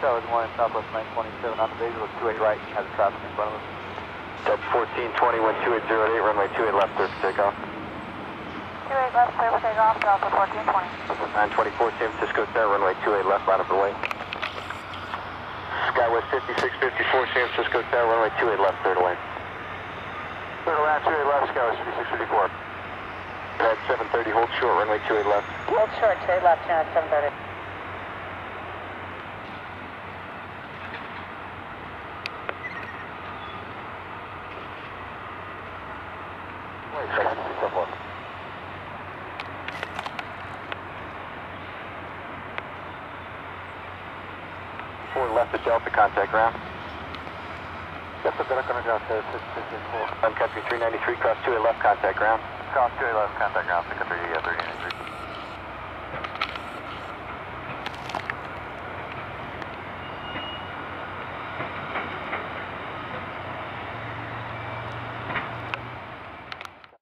Tower, good morning, Southwest 927 on the visual, 28 right, has traffic in front of us. Dub 1420, 12808, runway 28 left, clear for takeoff. 28 left, clear for takeoff, Delta 1420. 924 San Francisco Tower, runway 28 left, line up the way. Skywest 5654 San Francisco Tower, runway 28 left, clear to lane. Clear to land, 28 left, Skywest 5654. Pad 730, hold short, runway 28 left. Hold short, 28 left, channel 730. Four left at Delta, contact ground. Delta Delta ground, 654. I'm country 393, cross 28 left, contact ground. Cross 28 left, contact ground, pick up 30, 30, 93.